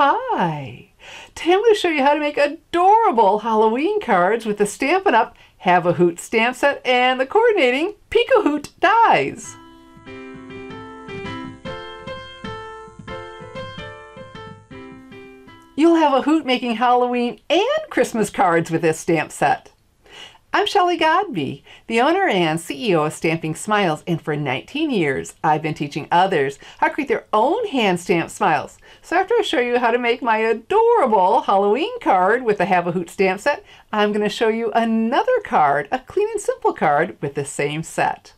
Hi! Today I'm going to show you how to make adorable Halloween cards with the Stampin' Up! Have a Hoot stamp set and the coordinating Peek-a-Hoot dies. You'll have a hoot making Halloween and Christmas cards with this stamp set. I'm Shelly Godby, the owner and CEO of Stamping Smiles, and for 19 years I've been teaching others how to create their own hand stamped smiles. So after I show you how to make my adorable Halloween card with the Have a Hoot stamp set, I'm going to show you another card, a clean and simple card with the same set.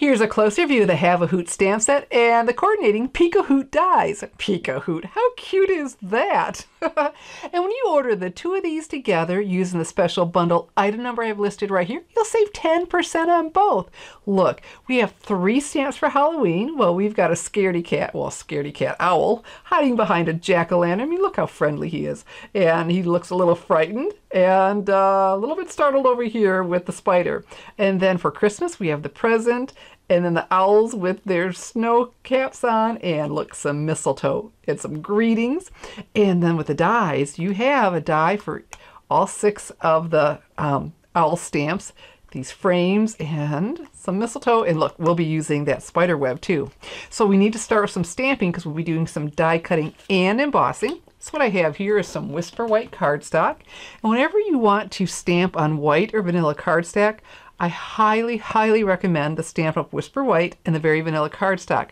Here's a closer view of the Have a Hoot stamp set and the coordinating Peek-a-Hoot dies. Peek-a-Hoot, how cute is that? and order the two of these together using the special bundle item number I have listed right here, you'll save 10% on both. Look, we have three stamps for Halloween. Well, we've got a scaredy cat, well, scaredy cat owl, hiding behind a jack-o'-lantern. I mean, look how friendly he is. And he looks a little frightened and uh, a little bit startled over here with the spider. And then for Christmas, we have the present and then the owls with their snow caps on and look some mistletoe and some greetings. And then with the dies you have a die for all six of the um, owl stamps these frames and some mistletoe. And look we'll be using that spider web too. So we need to start with some stamping because we'll be doing some die cutting and embossing. So what I have here is some Whisper White cardstock. And whenever you want to stamp on white or vanilla cardstock, I highly, highly recommend the Stampin' Up! Whisper White and the Very Vanilla cardstock.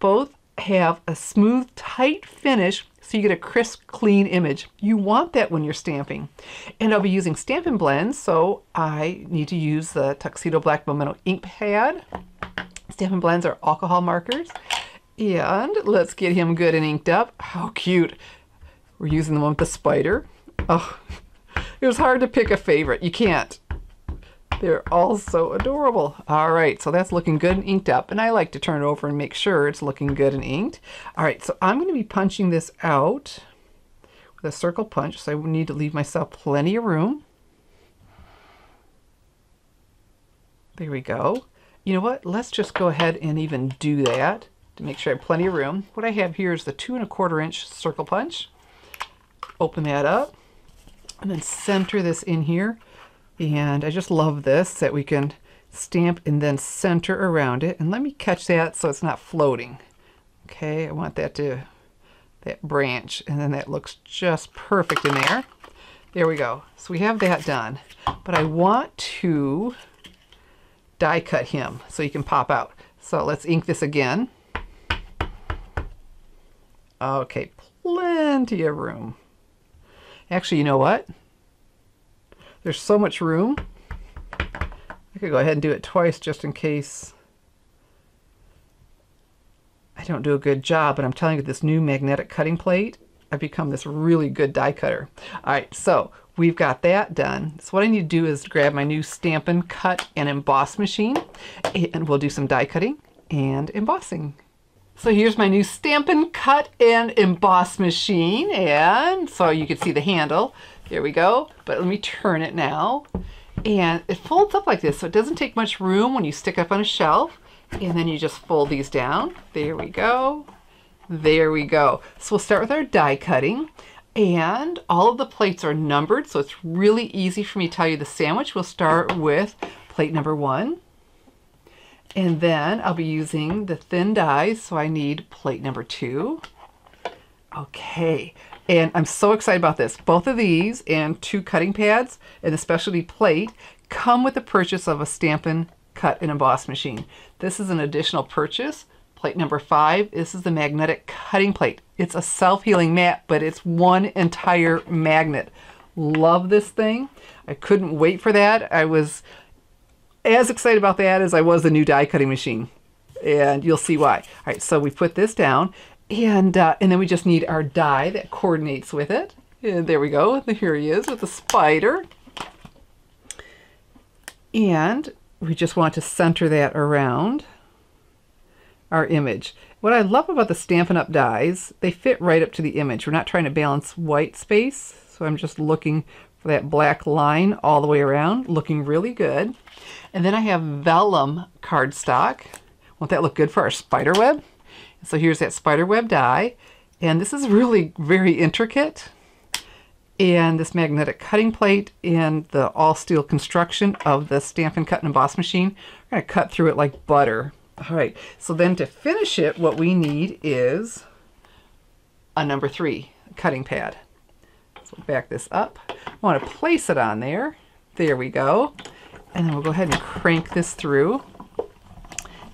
Both have a smooth, tight finish so you get a crisp, clean image. You want that when you're stamping. And I'll be using Stampin' Blends, so I need to use the Tuxedo Black Memento ink pad. Stampin' Blends are alcohol markers. And let's get him good and inked up. How cute. We're using the one with the spider. Oh, it was hard to pick a favorite. You can't. They're all so adorable. All right, so that's looking good and inked up. And I like to turn it over and make sure it's looking good and inked. All right, so I'm going to be punching this out with a circle punch. So I need to leave myself plenty of room. There we go. You know what? Let's just go ahead and even do that to make sure I have plenty of room. What I have here is the two and a quarter inch circle punch. Open that up and then center this in here. And I just love this, that we can stamp and then center around it. And let me catch that so it's not floating. Okay, I want that to, that branch, and then that looks just perfect in there. There we go. So we have that done. But I want to die cut him so he can pop out. So let's ink this again. Okay, plenty of room. Actually, you know what? There's so much room. I could go ahead and do it twice just in case I don't do a good job, but I'm telling you, this new magnetic cutting plate, I've become this really good die cutter. All right, so we've got that done. So what I need to do is grab my new Stampin' Cut and Emboss machine, and we'll do some die cutting and embossing. So here's my new Stampin' Cut and Emboss machine, and so you can see the handle. There we go. But let me turn it now. And it folds up like this, so it doesn't take much room when you stick up on a shelf. And then you just fold these down. There we go. There we go. So we'll start with our die cutting. And all of the plates are numbered, so it's really easy for me to tell you the sandwich. We'll start with plate number one. And then I'll be using the thin dies, so I need plate number two. Okay, and I'm so excited about this. Both of these and two cutting pads and the specialty plate come with the purchase of a Stampin' Cut and Emboss machine. This is an additional purchase. Plate number five, this is the magnetic cutting plate. It's a self-healing mat, but it's one entire magnet. Love this thing. I couldn't wait for that. I was as excited about that as I was the new die cutting machine. And you'll see why. All right, so we put this down and, uh, and then we just need our die that coordinates with it. And there we go. Here he is with the spider. And we just want to center that around our image. What I love about the Stampin' Up! dies, they fit right up to the image. We're not trying to balance white space, so I'm just looking for that black line all the way around, looking really good. And then I have vellum cardstock. Won't that look good for our spider web? So here's that spider web die. And this is really very intricate. And this magnetic cutting plate and the all steel construction of the Stampin' Cut and Emboss machine, we're to cut through it like butter. All right, so then to finish it, what we need is a number three cutting pad. So back this up. I want to place it on there. There we go. And then we'll go ahead and crank this through.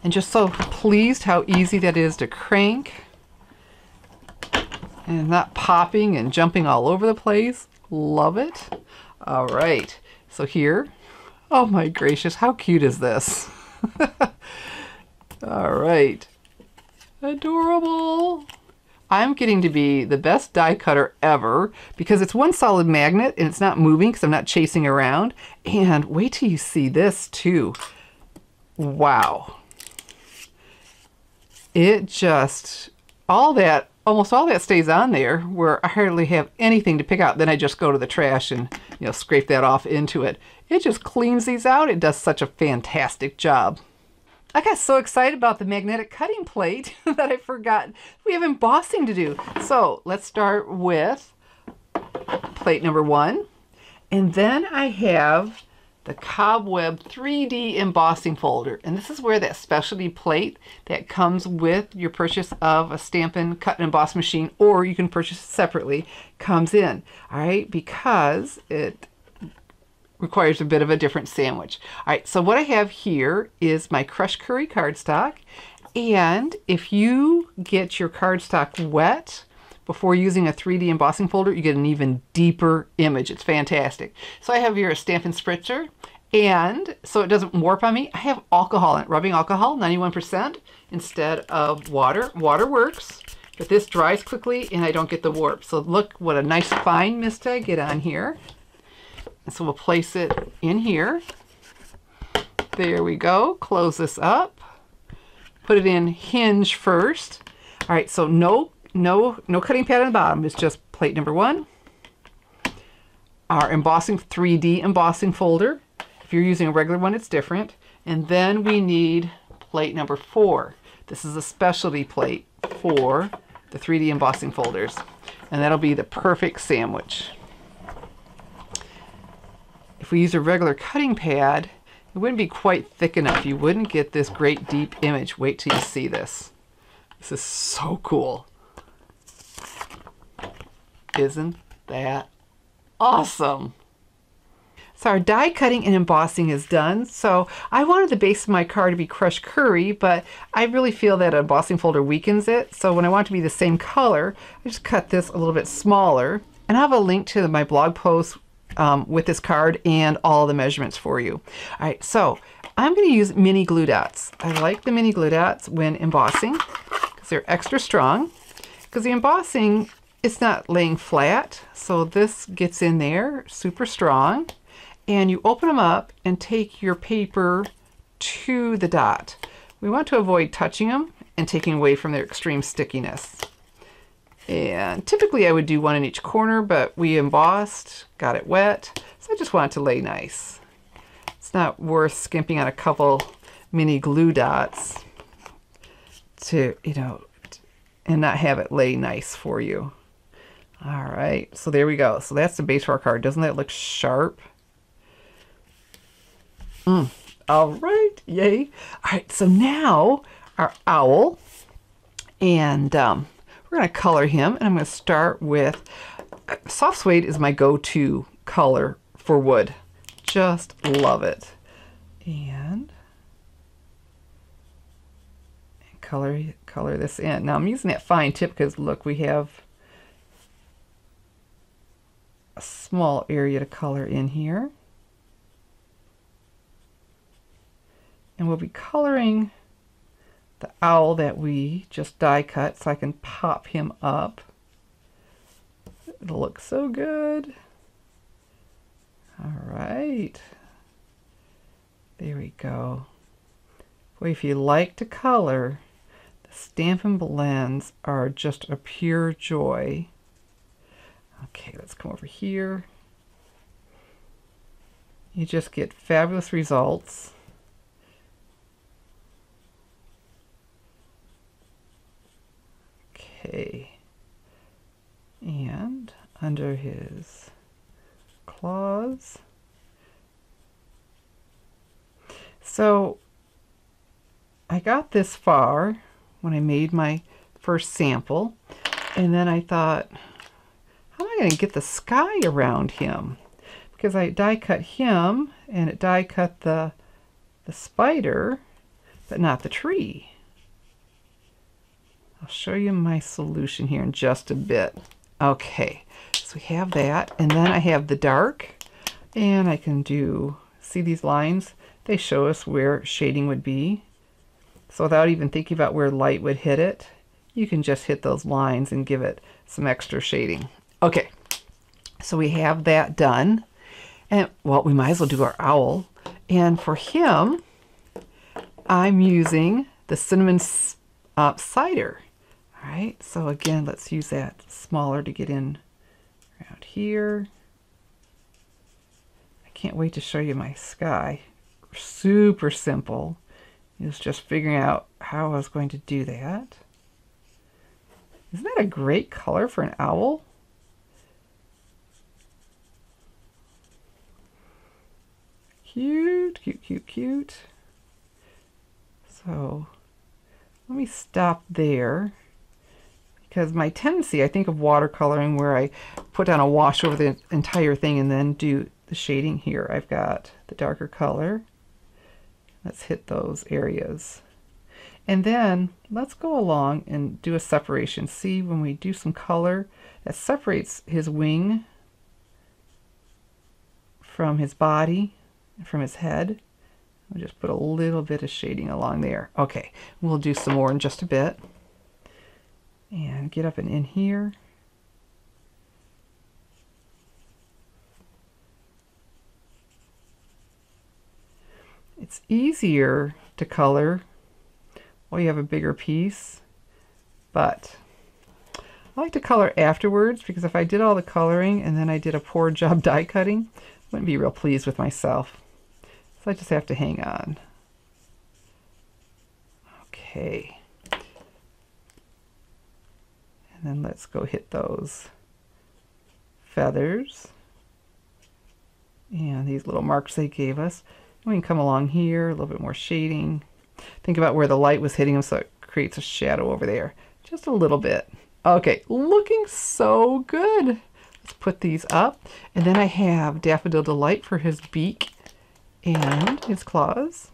And just so pleased how easy that is to crank. And not popping and jumping all over the place. Love it. All right. So here, oh my gracious, how cute is this? all right. Adorable. I'm getting to be the best die cutter ever because it's one solid magnet and it's not moving because I'm not chasing around. And wait till you see this too. Wow. It just, all that, almost all that stays on there where I hardly have anything to pick out. Then I just go to the trash and, you know, scrape that off into it. It just cleans these out. It does such a fantastic job. I got so excited about the magnetic cutting plate that I forgot we have embossing to do. So let's start with plate number one. And then I have the Cobweb 3D embossing folder. And this is where that specialty plate that comes with your purchase of a Stampin' Cut and Emboss machine, or you can purchase separately, comes in. All right, because it requires a bit of a different sandwich. All right, so what I have here is my crushed curry cardstock. And if you get your cardstock wet before using a 3D embossing folder, you get an even deeper image. It's fantastic. So I have here a Stampin' Spritzer. And so it doesn't warp on me, I have alcohol in it, rubbing alcohol, 91% instead of water. Water works, but this dries quickly and I don't get the warp. So look what a nice fine mist I get on here. And so we'll place it in here. There we go. Close this up. Put it in hinge first. All right, so no, no, no cutting pad on the bottom. It's just plate number one. Our embossing 3D embossing folder. If you're using a regular one, it's different. And then we need plate number four. This is a specialty plate for the 3D embossing folders. And that'll be the perfect sandwich. If we use a regular cutting pad, it wouldn't be quite thick enough. You wouldn't get this great deep image. Wait till you see this. This is so cool. Isn't that awesome? So our die cutting and embossing is done. So I wanted the base of my card to be crushed curry, but I really feel that an embossing folder weakens it. So when I want it to be the same color, I just cut this a little bit smaller. And I have a link to my blog post um, with this card and all the measurements for you. All right, so I'm going to use mini glue dots. I like the mini glue dots when embossing because they're extra strong. Because the embossing, it's not laying flat, so this gets in there super strong. And you open them up and take your paper to the dot. We want to avoid touching them and taking away from their extreme stickiness. And typically I would do one in each corner, but we embossed, got it wet, so I just want it to lay nice. It's not worth skimping on a couple mini glue dots to, you know, and not have it lay nice for you. All right, so there we go. So that's the base for our card. Doesn't that look sharp? Mm. All right, yay. All right, so now our owl, and um, we're to color him, and I'm going to start with soft suede is my go-to color for wood. Just love it. And color color this in. Now I'm using that fine tip because look, we have a small area to color in here. And we'll be coloring the owl that we just die cut so I can pop him up. It'll look so good. All right. There we go. Boy, if you like to color, the Stampin' Blends are just a pure joy. Okay, let's come over here. You just get fabulous results. Okay. And under his claws. So I got this far when I made my first sample and then I thought going to get the sky around him because I die cut him and it die cut the the spider but not the tree. I'll show you my solution here in just a bit. Okay, so we have that and then I have the dark and I can do see these lines they show us where shading would be. So without even thinking about where light would hit it, you can just hit those lines and give it some extra shading. Okay, so we have that done. And well, we might as well do our owl. And for him, I'm using the cinnamon uh, cider. All right, so again, let's use that smaller to get in around here. I can't wait to show you my sky super simple. It was just figuring out how I was going to do that. Isn't that a great color for an owl? Cute, cute, cute, cute. So let me stop there because my tendency, I think of watercoloring where I put down a wash over the entire thing and then do the shading here. I've got the darker color Let's hit those areas. And then let's go along and do a separation. See when we do some color, that separates his wing from his body, from his head. We'll just put a little bit of shading along there. Okay, we'll do some more in just a bit. And get up and in here. It's easier to color while you have a bigger piece, but I like to color afterwards because if I did all the coloring and then I did a poor job die cutting, I wouldn't be real pleased with myself. So I just have to hang on. Okay. And then let's go hit those feathers and these little marks they gave us. We can come along here, a little bit more shading. Think about where the light was hitting them so it creates a shadow over there. Just a little bit. Okay, looking so good. Let's put these up. And then I have Daffodil Delight for his beak and his claws.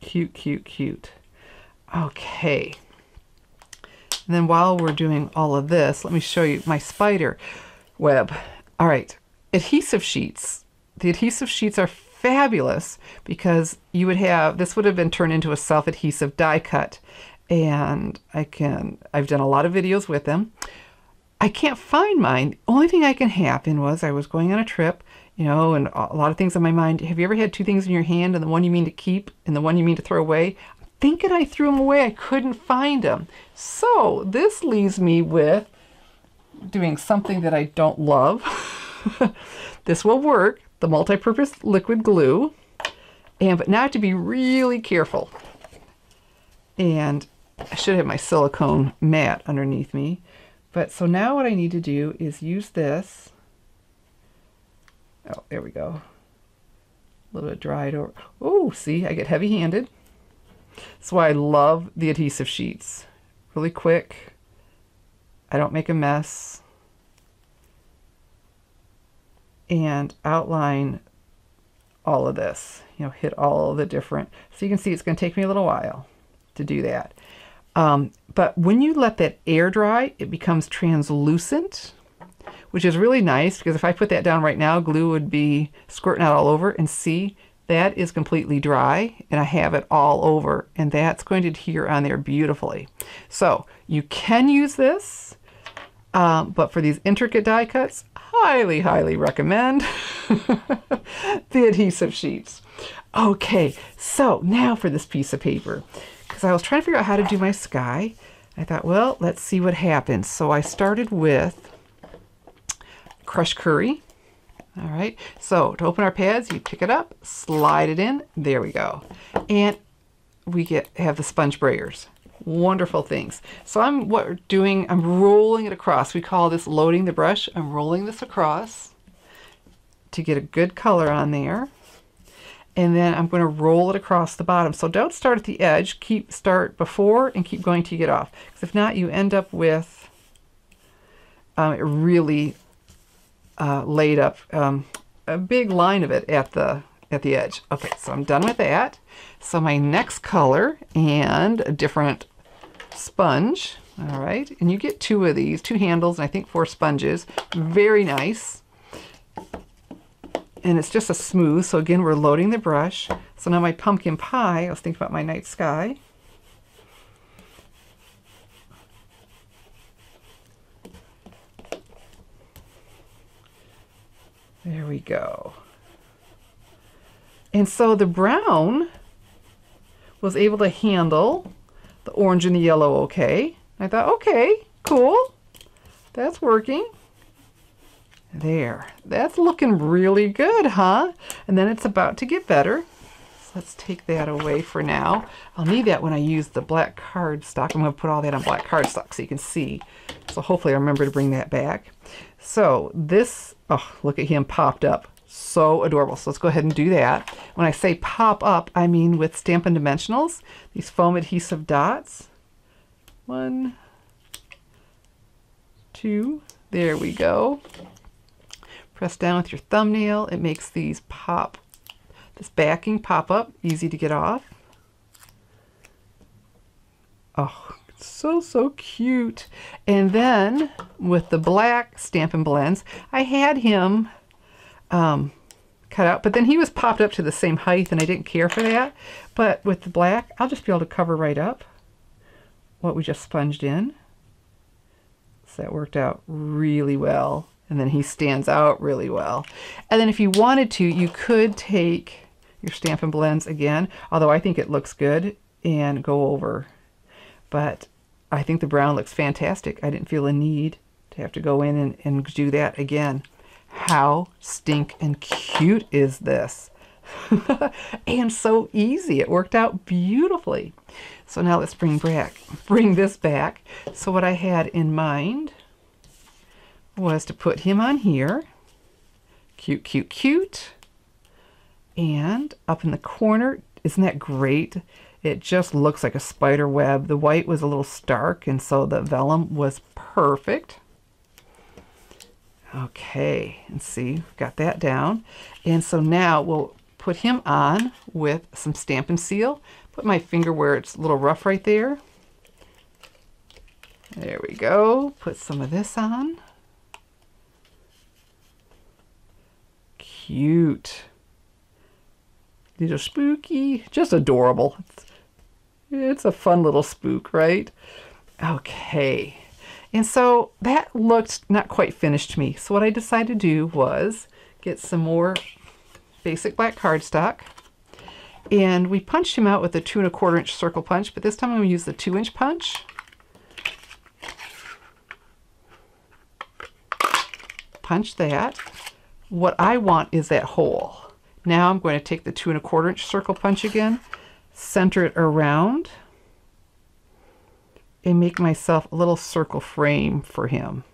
Cute, cute, cute. Okay. And then while we're doing all of this, let me show you my spider web. All right, adhesive sheets. The adhesive sheets are fabulous because you would have, this would have been turned into a self-adhesive die cut. And I can, I've done a lot of videos with them. I can't find mine. The only thing I can happen was I was going on a trip, you know, and a lot of things on my mind. Have you ever had two things in your hand and the one you mean to keep and the one you mean to throw away? I'm thinking I threw them away. I couldn't find them. So this leaves me with doing something that I don't love. this will work, the multi-purpose liquid glue. And but now I have to be really careful. And I should have my silicone mat underneath me. But so now what I need to do is use this. Oh, there we go. A little bit dried over. Oh, see, I get heavy-handed. That's why I love the adhesive sheets. Really quick, I don't make a mess and outline all of this, you know, hit all the different, so you can see it's going to take me a little while to do that. Um, but when you let that air dry, it becomes translucent, which is really nice because if I put that down right now, glue would be squirting out all over and see that is completely dry and I have it all over and that's going to adhere on there beautifully. So you can use this um, but for these intricate die cuts, highly, highly recommend the adhesive sheets. Okay, so now for this piece of paper. Because I was trying to figure out how to do my sky. I thought, well, let's see what happens. So I started with crushed curry. All right, so to open our pads, you pick it up, slide it in. There we go. And we get have the sponge brayers. wonderful things. So I'm what we're doing, I'm rolling it across. We call this loading the brush. I'm rolling this across to get a good color on there. And then I'm going to roll it across the bottom. So don't start at the edge. Keep start before and keep going till you get off. Because if not, you end up with um, it really uh, laid up um, a big line of it at the at the edge. Okay, so I'm done with that. So my next color and a different sponge. All right, and you get two of these, two handles, and I think four sponges. Very nice. And it's just a smooth, so again, we're loading the brush. So now my pumpkin pie, I was thinking about my night sky. There we go. And so the brown was able to handle the orange and the yellow okay. I thought, okay, cool. That's working. There. That's looking really good, huh? And then it's about to get better. So let's take that away for now. I'll need that when I use the black cardstock. I'm to put all that on black cardstock so you can see. So hopefully I remember to bring that back. So this, oh, look at him popped up. So adorable. So let's go ahead and do that. When I say pop up, I mean with Stampin' Dimensionals, these foam adhesive dots. One, two, there we go. Press down with your thumbnail. It makes these pop, this backing pop up, easy to get off. Oh, so, so cute. And then with the black Stampin' Blends, I had him um, cut out, but then he was popped up to the same height and I didn't care for that. But with the black, I'll just be able to cover right up what we just sponged in. So that worked out really well. And then he stands out really well. And then if you wanted to, you could take your Stampin' Blends again, although I think it looks good, and go over. But I think the brown looks fantastic. I didn't feel a need to have to go in and, and do that again. How stink and cute is this? and so easy. It worked out beautifully. So now let's bring back, bring this back. So what I had in mind was to put him on here. Cute, cute, cute. And up in the corner, isn't that great? It just looks like a spider web. The white was a little stark, and so the vellum was perfect. Okay, and see, got that down. And so now we'll put him on with some Stampin' Seal. Put my finger where it's a little rough right there. There we go. Put some of this on. Cute. These are spooky. Just adorable. It's, it's a fun little spook, right? Okay. And so that looked not quite finished to me. So what I decided to do was get some more basic black cardstock. And we punched him out with a two and a quarter inch circle punch, but this time I'm going to use the two inch punch. Punch that. What I want is that hole. Now I'm going to take the two and a quarter inch circle punch again, center it around, and make myself a little circle frame for him.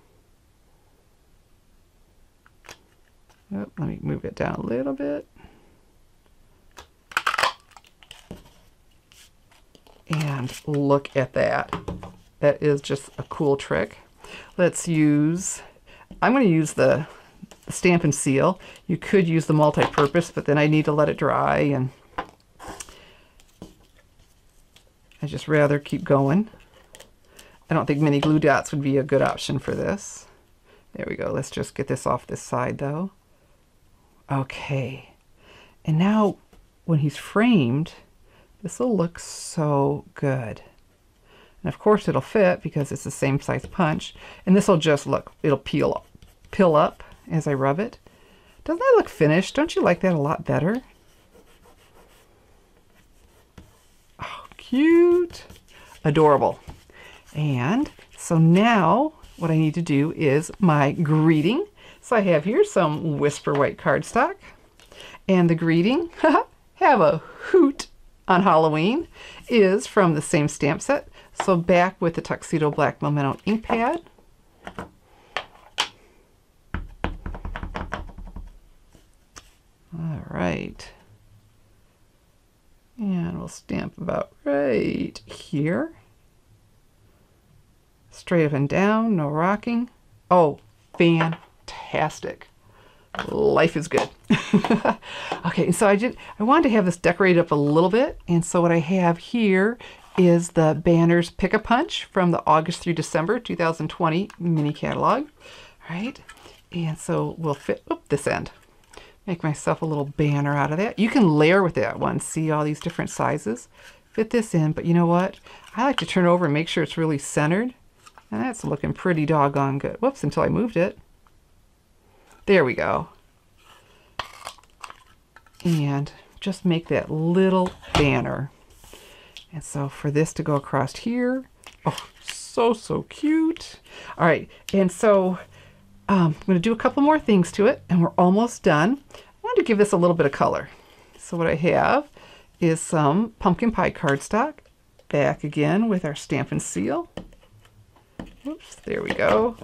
Let me move it down a little bit. And look at that. That is just a cool trick. Let's use, I'm going to use the Stampin' Seal. You could use the multi-purpose, but then I need to let it dry and I just rather keep going. I don't think mini glue dots would be a good option for this. There we go. Let's just get this off this side though. Okay. And now when he's framed, this will look so good. And of course it'll fit because it's the same size punch. And this will just look, it'll peel up, peel up as I rub it. Doesn't that look finished? Don't you like that a lot better? Oh, cute. Adorable. And so now what I need to do is my greeting. So I have here some Whisper White cardstock. And the greeting, have a hoot on Halloween, is from the same stamp set. So back with the Tuxedo Black Memento ink pad. All right. And we'll stamp about right here. Straight up and down, no rocking. Oh, fantastic. Life is good. okay, so I did I wanted to have this decorated up a little bit, and so what I have here is the banners Pick a Punch from the August through December 2020 mini catalog. All right, and so we'll fit this end. Make myself a little banner out of that. You can layer with that one. See all these different sizes? Fit this in, but you know what? I like to turn over and make sure it's really centered. And that's looking pretty doggone good. Whoops, until I moved it. There we go. And just make that little banner. And so for this to go across here, oh, so, so cute. All right, and so um, I'm going to do a couple more things to it, and we're almost done. I wanted to give this a little bit of color. So what I have is some pumpkin pie cardstock. Back again with our Stampin' Seal. Oops, there we go.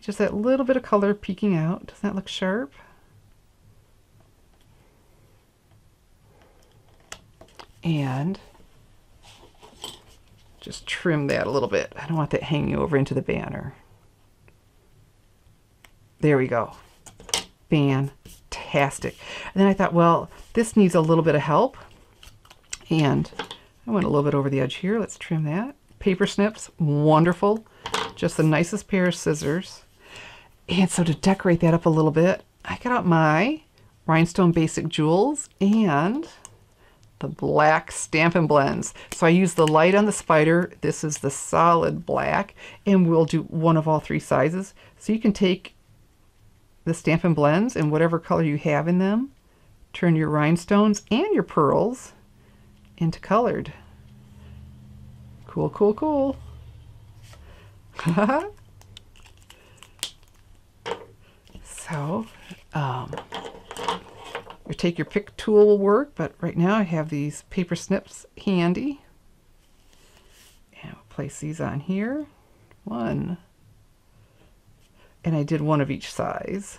Just that little bit of color peeking out. Doesn't that look sharp? And just trim that a little bit. I don't want that hanging over into the banner. There we go. Fantastic. And then I thought, well, this needs a little bit of help. And I went a little bit over the edge here. Let's trim that. Paper snips, wonderful. Just the nicest pair of scissors. And so to decorate that up a little bit, I got out my Rhinestone Basic Jewels and the black Stampin' Blends. So I use the light on the spider. This is the solid black. And we'll do one of all three sizes. So you can take the Stampin' Blends in whatever color you have in them. Turn your rhinestones and your pearls into colored. Cool, cool, cool. so, um, take your pick tool will work, but right now I have these paper snips handy. And we'll place these on here. One, and I did one of each size.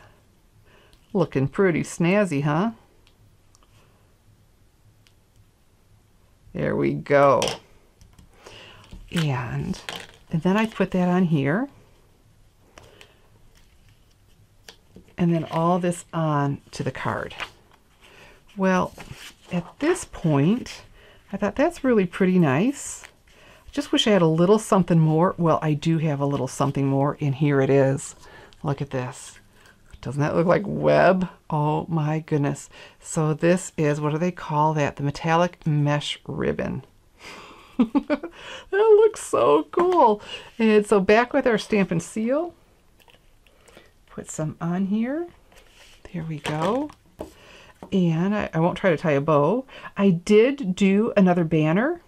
Looking pretty snazzy, huh? There we go. And, and then I put that on here. And then all this on to the card. Well, at this point, I thought that's really pretty nice. I just wish I had a little something more. Well, I do have a little something more, and here it is. Look at this. Doesn't that look like web? Oh my goodness. So this is, what do they call that? The metallic mesh ribbon. that looks so cool. And so back with our Stampin' Seal. Put some on here. There we go. And I, I won't try to tie a bow. I did do another banner.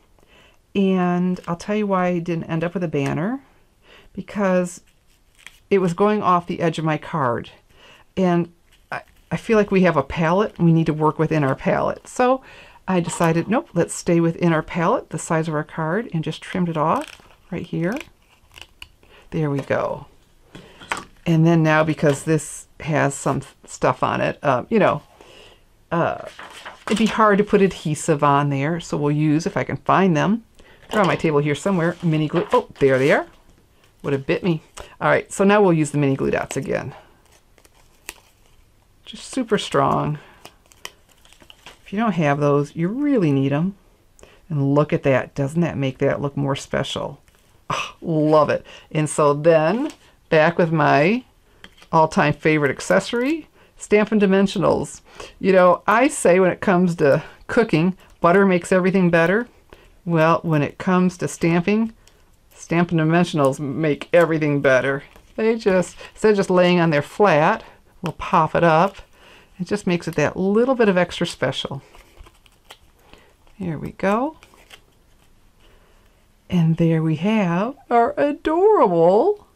And I'll tell you why I didn't end up with a banner. Because it was going off the edge of my card. And I, I feel like we have a palette. We need to work within our palette. So I decided, nope, let's stay within our palette, the size of our card, and just trimmed it off right here. There we go. And then now, because this has some stuff on it, um, you know, uh, it'd be hard to put adhesive on there. So we'll use, if I can find them, they're on my table here somewhere, mini glue. Oh, there they are. Would have bit me. All right, so now we'll use the mini glue dots again. Just super strong. If you don't have those, you really need them. And look at that. Doesn't that make that look more special? Oh, love it. And so then, back with my all-time favorite accessory, Stampin' Dimensionals. You know, I say when it comes to cooking, butter makes everything better. Well, when it comes to stamping, Stampin' Dimensionals make everything better. They just, instead of just laying on there flat, we'll pop it up. It just makes it that little bit of extra special. Here we go. And there we have our adorable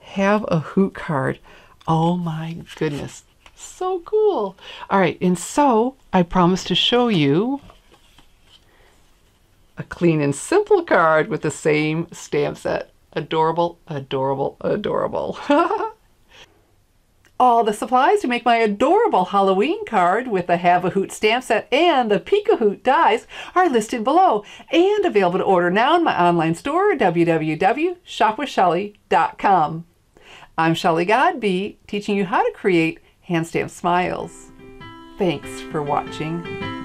Have a Hoot card. Oh my goodness. So cool. All right, and so I promised to show you a clean and simple card with the same stamp set. Adorable, adorable, adorable. All the supplies to make my adorable Halloween card with the Have a Hoot stamp set and the Peek-a-Hoot dies are listed below and available to order now in my online store, www.shopwithshelly.com. I'm Shelly Godby, teaching you how to create hand stamp smiles. Thanks for watching.